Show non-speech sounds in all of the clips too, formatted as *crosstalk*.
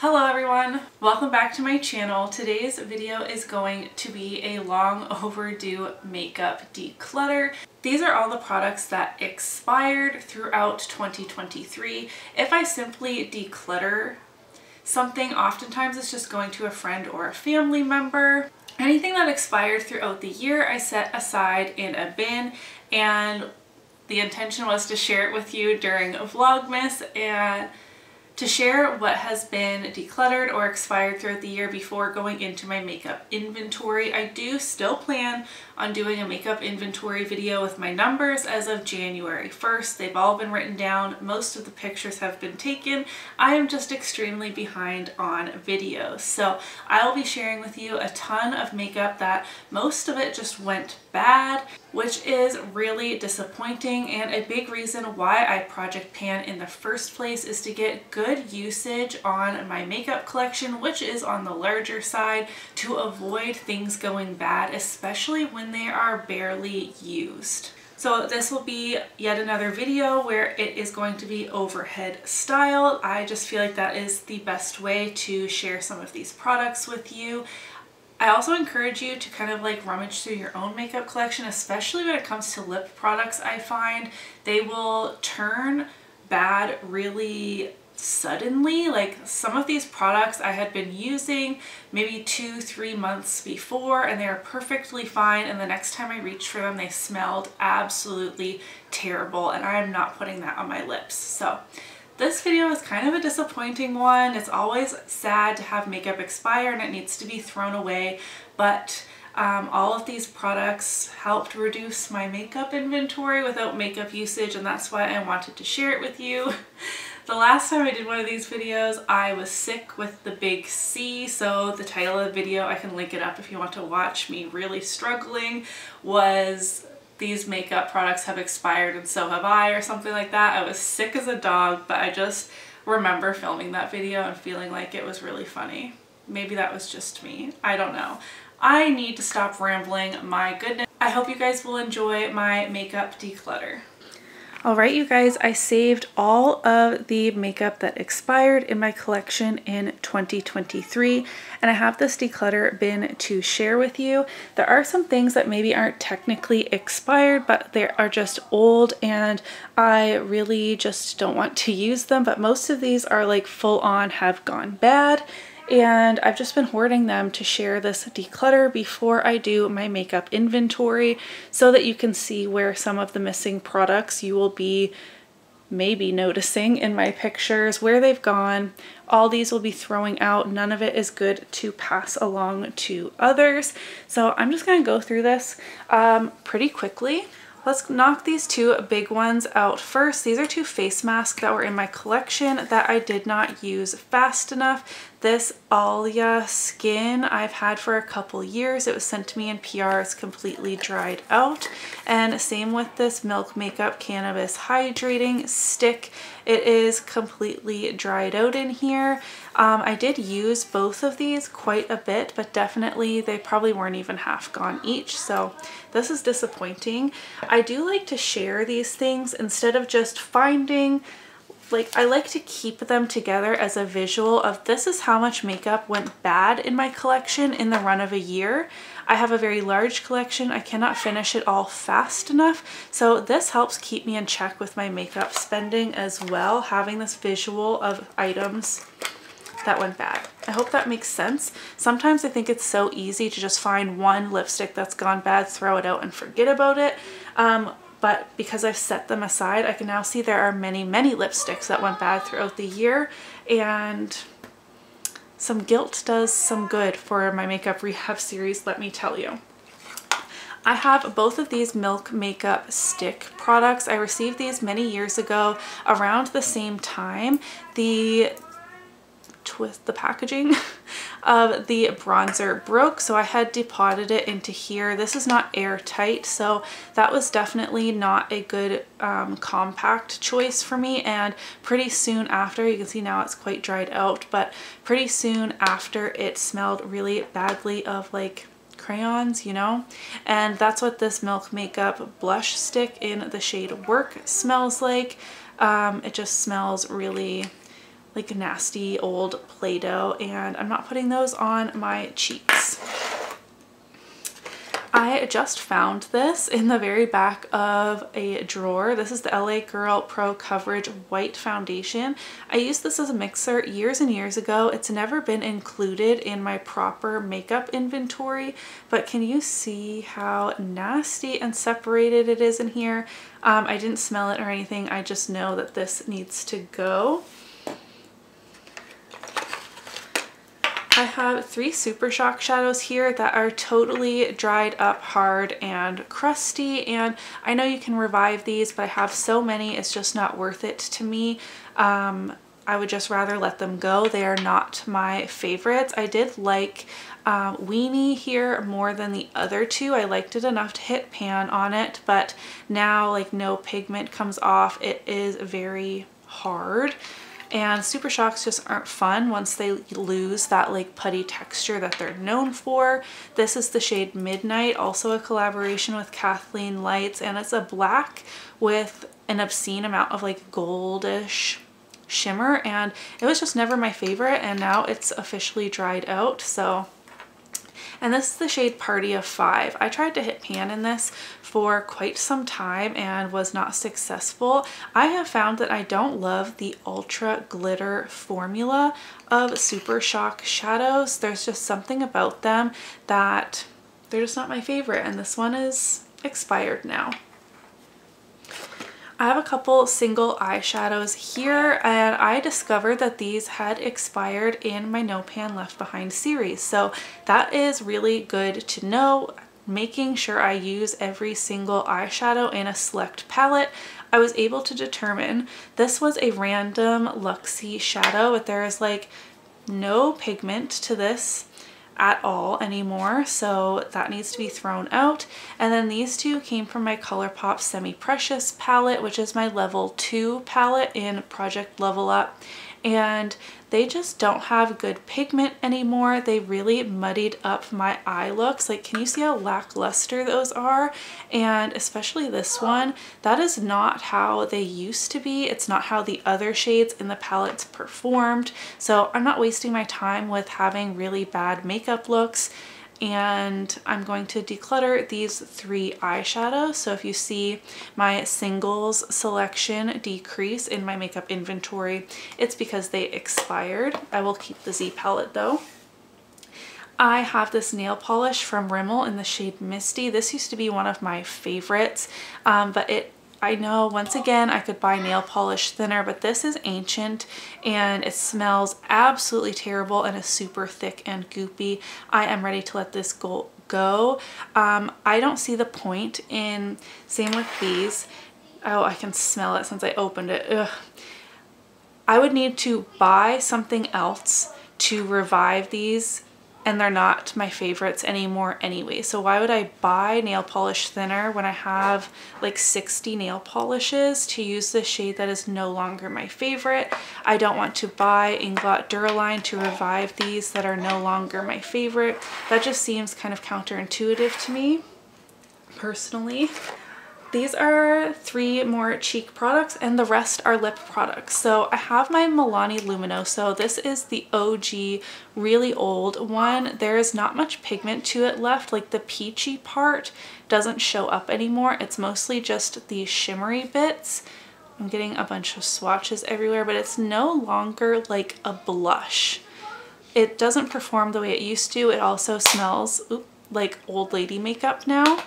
Hello everyone! Welcome back to my channel. Today's video is going to be a long *laughs* overdue makeup declutter. These are all the products that expired throughout 2023. If I simply declutter something, oftentimes it's just going to a friend or a family member. Anything that expired throughout the year I set aside in a bin and the intention was to share it with you during a Vlogmas and to share what has been decluttered or expired throughout the year before going into my makeup inventory. I do still plan on doing a makeup inventory video with my numbers as of January 1st. They've all been written down. Most of the pictures have been taken. I am just extremely behind on videos. So I will be sharing with you a ton of makeup that most of it just went bad which is really disappointing and a big reason why I project pan in the first place is to get good usage on my makeup collection which is on the larger side to avoid things going bad especially when they are barely used. So this will be yet another video where it is going to be overhead style. I just feel like that is the best way to share some of these products with you. I also encourage you to kind of like rummage through your own makeup collection, especially when it comes to lip products I find. They will turn bad really suddenly. Like some of these products I had been using maybe two, three months before and they were perfectly fine and the next time I reached for them they smelled absolutely terrible and I am not putting that on my lips. So this video is kind of a disappointing one. It's always sad to have makeup expire and it needs to be thrown away, but um, all of these products helped reduce my makeup inventory without makeup usage and that's why I wanted to share it with you. *laughs* The last time I did one of these videos, I was sick with the big C, so the title of the video, I can link it up if you want to watch me really struggling, was these makeup products have expired and so have I or something like that. I was sick as a dog, but I just remember filming that video and feeling like it was really funny. Maybe that was just me. I don't know. I need to stop rambling. My goodness. I hope you guys will enjoy my makeup declutter. Alright you guys, I saved all of the makeup that expired in my collection in 2023 and I have this declutter bin to share with you. There are some things that maybe aren't technically expired but they are just old and I really just don't want to use them but most of these are like full on have gone bad and I've just been hoarding them to share this declutter before I do my makeup inventory so that you can see where some of the missing products you will be maybe noticing in my pictures where they've gone. All these will be throwing out. None of it is good to pass along to others. So I'm just to go through this um, pretty quickly. Let's knock these two big ones out first. These are two face masks that were in my collection that I did not use fast enough. This Alya Skin I've had for a couple years. It was sent to me in PR. It's completely dried out. And same with this Milk Makeup Cannabis Hydrating Stick. It is completely dried out in here. Um, I did use both of these quite a bit, but definitely they probably weren't even half gone each. So this is disappointing. I do like to share these things instead of just finding like I like to keep them together as a visual of this is how much makeup went bad in my collection in the run of a year. I have a very large collection. I cannot finish it all fast enough. So this helps keep me in check with my makeup spending as well, having this visual of items that went bad. I hope that makes sense. Sometimes I think it's so easy to just find one lipstick that's gone bad, throw it out and forget about it. Um, but because I've set them aside, I can now see there are many, many lipsticks that went bad throughout the year and some guilt does some good for my makeup rehab series, let me tell you. I have both of these Milk Makeup Stick products. I received these many years ago around the same time. The twist the packaging *laughs* of the bronzer broke so I had depotted it into here. This is not airtight so that was definitely not a good um, compact choice for me and pretty soon after, you can see now it's quite dried out, but pretty soon after it smelled really badly of like crayons, you know? And that's what this Milk Makeup blush stick in the shade Work smells like. Um, it just smells really like a nasty old Play-Doh and I'm not putting those on my cheeks. I just found this in the very back of a drawer. This is the LA Girl Pro Coverage White Foundation. I used this as a mixer years and years ago. It's never been included in my proper makeup inventory, but can you see how nasty and separated it is in here? Um, I didn't smell it or anything. I just know that this needs to go. I have three Super Shock shadows here that are totally dried up hard and crusty and I know you can revive these but I have so many it's just not worth it to me. Um, I would just rather let them go. They are not my favorites. I did like um, Weenie here more than the other two. I liked it enough to hit pan on it but now like no pigment comes off. It is very hard and Super Shocks just aren't fun once they lose that like putty texture that they're known for. This is the shade Midnight, also a collaboration with Kathleen Lights and it's a black with an obscene amount of like goldish shimmer and it was just never my favorite and now it's officially dried out so and this is the shade Party of Five. I tried to hit pan in this for quite some time and was not successful. I have found that I don't love the ultra glitter formula of Super Shock shadows. There's just something about them that they're just not my favorite and this one is expired now. I have a couple single eyeshadows here and I discovered that these had expired in my No Pan Left Behind series. So that is really good to know. Making sure I use every single eyeshadow in a select palette, I was able to determine this was a random Luxie shadow, but there is like no pigment to this at all anymore so that needs to be thrown out. And then these two came from my ColourPop Semi Precious palette which is my level 2 palette in Project Level Up and they just don't have good pigment anymore. They really muddied up my eye looks. Like, can you see how lackluster those are? And especially this one, that is not how they used to be. It's not how the other shades in the palettes performed. So I'm not wasting my time with having really bad makeup looks and I'm going to declutter these three eyeshadows. So if you see my singles selection decrease in my makeup inventory, it's because they expired. I will keep the Z palette though. I have this nail polish from Rimmel in the shade Misty. This used to be one of my favorites, um, but it I know once again I could buy nail polish thinner but this is ancient and it smells absolutely terrible and is super thick and goopy. I am ready to let this go. go. Um, I don't see the point in, same with these. Oh, I can smell it since I opened it. Ugh. I would need to buy something else to revive these and they're not my favorites anymore anyway. So why would I buy nail polish thinner when I have like 60 nail polishes to use the shade that is no longer my favorite? I don't want to buy Inglot Duraline to revive these that are no longer my favorite. That just seems kind of counterintuitive to me personally. These are three more cheek products and the rest are lip products. So I have my Milani Luminoso. This is the OG, really old one. There is not much pigment to it left. Like the peachy part doesn't show up anymore. It's mostly just the shimmery bits. I'm getting a bunch of swatches everywhere, but it's no longer like a blush. It doesn't perform the way it used to. It also smells oop, like old lady makeup now.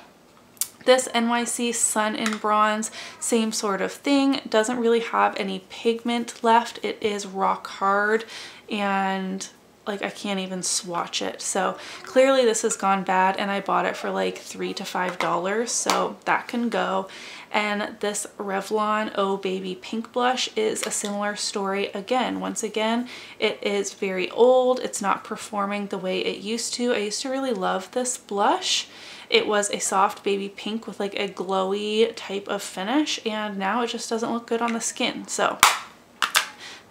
This NYC Sun in Bronze, same sort of thing. Doesn't really have any pigment left. It is rock hard and like I can't even swatch it. So clearly this has gone bad and I bought it for like three to five dollars. So that can go. And this Revlon Oh Baby Pink Blush is a similar story again. Once again, it is very old. It's not performing the way it used to. I used to really love this blush it was a soft baby pink with like a glowy type of finish and now it just doesn't look good on the skin. So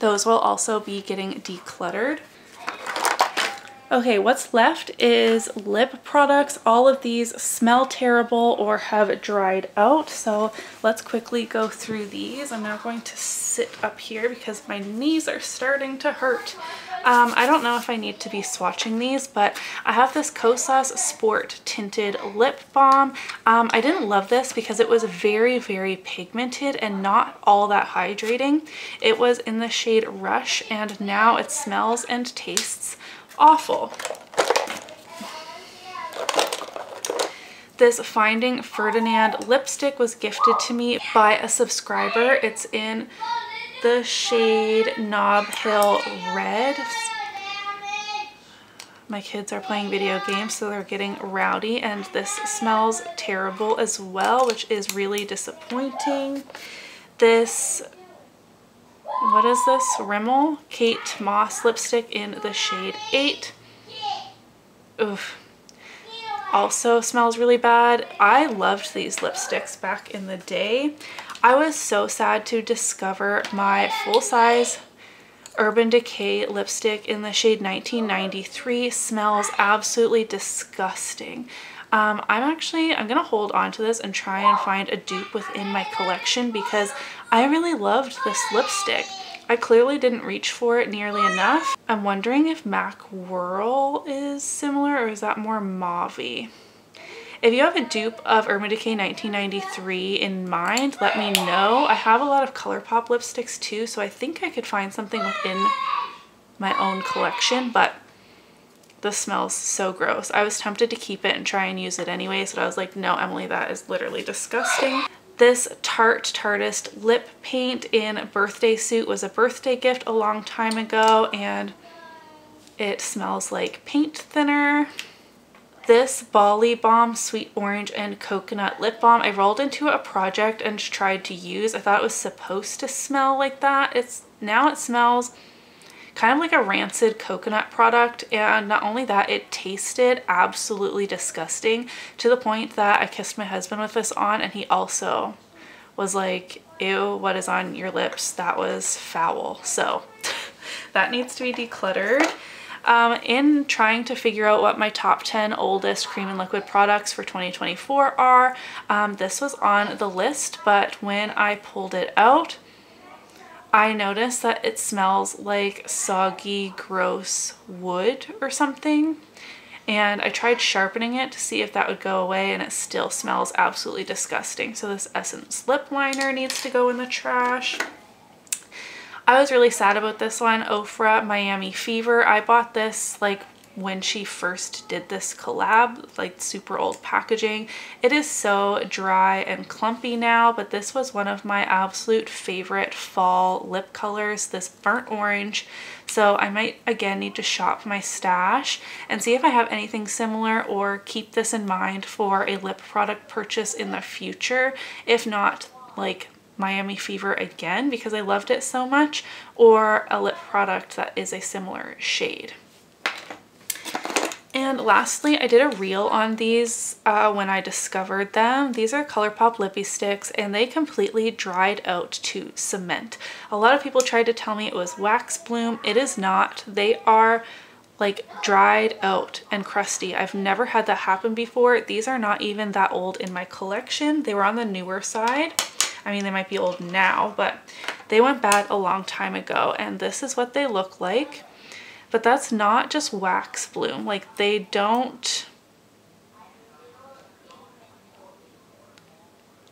those will also be getting decluttered. Okay, what's left is lip products. All of these smell terrible or have dried out. So let's quickly go through these. I'm now going to sit up here because my knees are starting to hurt. Um, I don't know if I need to be swatching these, but I have this Kosas Sport Tinted Lip Balm. Um, I didn't love this because it was very, very pigmented and not all that hydrating. It was in the shade Rush and now it smells and tastes awful. This Finding Ferdinand lipstick was gifted to me by a subscriber. It's in the shade Knob Hill Red. My kids are playing video games, so they're getting rowdy, and this smells terrible as well, which is really disappointing. This what is this? Rimmel Kate Moss lipstick in the shade 8. Oof. Also smells really bad. I loved these lipsticks back in the day. I was so sad to discover my full-size Urban Decay lipstick in the shade 1993 smells absolutely disgusting. Um, I'm actually, I'm gonna hold on to this and try and find a dupe within my collection because I really loved this lipstick. I clearly didn't reach for it nearly enough. I'm wondering if MAC Whirl is similar or is that more mauve? If you have a dupe of Urban Decay 1993 in mind, let me know. I have a lot of ColourPop lipsticks too, so I think I could find something within my own collection, but this smells so gross. I was tempted to keep it and try and use it anyways, but I was like, no, Emily, that is literally disgusting. This Tarte Tartist lip paint in Birthday Suit was a birthday gift a long time ago, and it smells like paint thinner. This Bali Balm Sweet Orange and Coconut Lip Balm, I rolled into a project and tried to use. I thought it was supposed to smell like that. It's Now it smells kind of like a rancid coconut product and not only that it tasted absolutely disgusting to the point that I kissed my husband with this on and he also was like ew what is on your lips? That was foul. So *laughs* that needs to be decluttered. Um, in trying to figure out what my top 10 oldest cream and liquid products for 2024 are um, this was on the list but when I pulled it out I noticed that it smells like soggy, gross wood or something. And I tried sharpening it to see if that would go away and it still smells absolutely disgusting. So this Essence lip liner needs to go in the trash. I was really sad about this one, Ofra Miami Fever. I bought this like when she first did this collab, like super old packaging. It is so dry and clumpy now, but this was one of my absolute favorite fall lip colors, this burnt orange. So I might again need to shop my stash and see if I have anything similar or keep this in mind for a lip product purchase in the future. If not, like Miami Fever again because I loved it so much or a lip product that is a similar shade. And lastly, I did a reel on these uh, when I discovered them. These are ColourPop Lippie Stix and they completely dried out to cement. A lot of people tried to tell me it was wax bloom. It is not. They are like dried out and crusty. I've never had that happen before. These are not even that old in my collection. They were on the newer side. I mean, they might be old now, but they went bad a long time ago and this is what they look like. But that's not just wax bloom. Like they don't...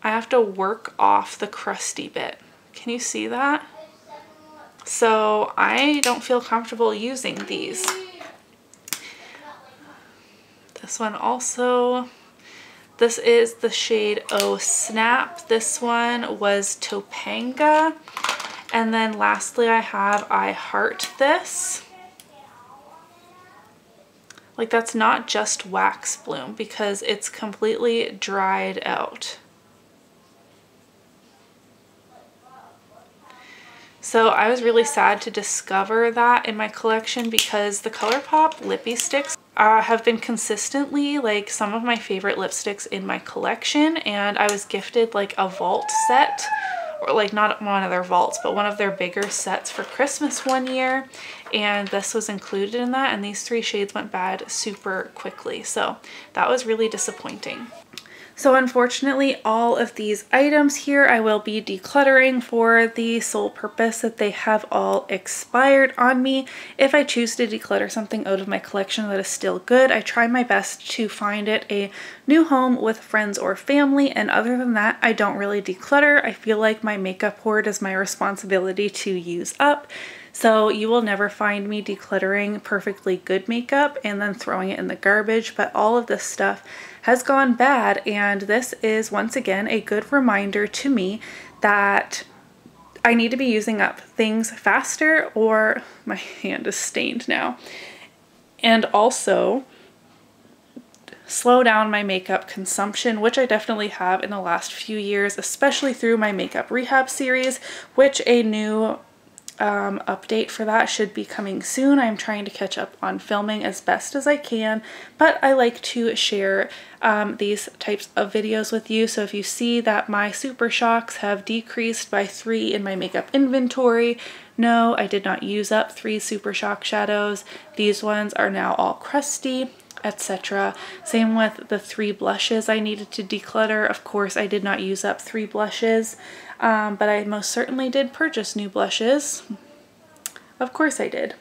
I have to work off the crusty bit. Can you see that? So I don't feel comfortable using these. This one also, this is the shade Oh Snap. This one was Topanga. And then lastly I have I Heart This. Like that's not just wax bloom because it's completely dried out. So I was really sad to discover that in my collection because the ColourPop Lippie Stix uh, have been consistently like some of my favorite lipsticks in my collection and I was gifted like a vault set or like not one of their vaults, but one of their bigger sets for Christmas one year. And this was included in that. And these three shades went bad super quickly. So that was really disappointing. So unfortunately, all of these items here I will be decluttering for the sole purpose that they have all expired on me. If I choose to declutter something out of my collection that is still good, I try my best to find it a new home with friends or family. And other than that, I don't really declutter. I feel like my makeup hoard is my responsibility to use up. So you will never find me decluttering perfectly good makeup and then throwing it in the garbage, but all of this stuff has gone bad. And this is once again a good reminder to me that I need to be using up things faster or my *laughs* hand is stained now. And also slow down my makeup consumption, which I definitely have in the last few years, especially through my makeup rehab series, which a new um, update for that should be coming soon. I'm trying to catch up on filming as best as I can, but I like to share um, these types of videos with you. So if you see that my Super Shocks have decreased by three in my makeup inventory, no, I did not use up three Super Shock shadows. These ones are now all crusty etc. Same with the three blushes I needed to declutter. Of course, I did not use up three blushes um, but I most certainly did purchase new blushes. Of course I did.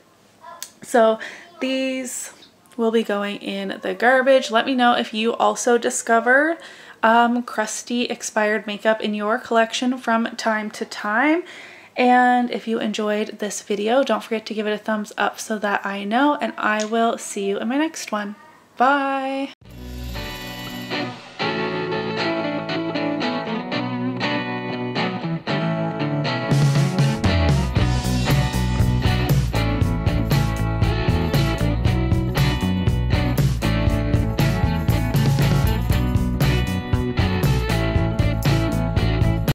So these will be going in the garbage. Let me know if you also discover um, crusty expired makeup in your collection from time to time. And if you enjoyed this video, don't forget to give it a thumbs up so that I know, and I will see you in my next one. Bye.